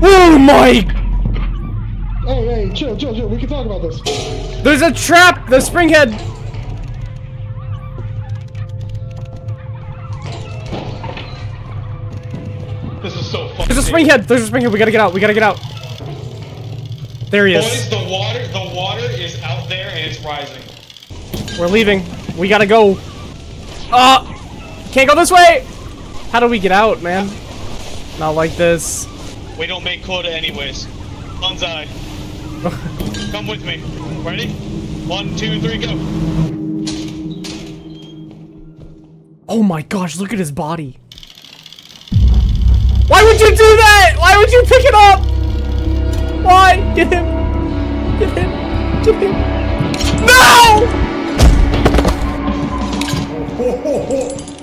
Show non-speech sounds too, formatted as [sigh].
Oh my! Hey, hey, chill, chill, chill. We can talk about this. There's a trap! The spring head! This is so fucking. There's a spring head! There's a spring head! We gotta get out! We gotta get out! There he is. Boys, is. the water, the water is out there and it's rising. We're leaving. We gotta go. Ah! Can't go this way! How do we get out, man? Not like this. We don't make quota anyways. Banzai. [laughs] Come with me. Ready? One, two, three, go. Oh my gosh, look at his body. Why would you do that? Why would you pick it up? Why? Get him. Get him. Get him. No! [laughs]